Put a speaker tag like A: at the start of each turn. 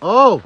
A: Oh,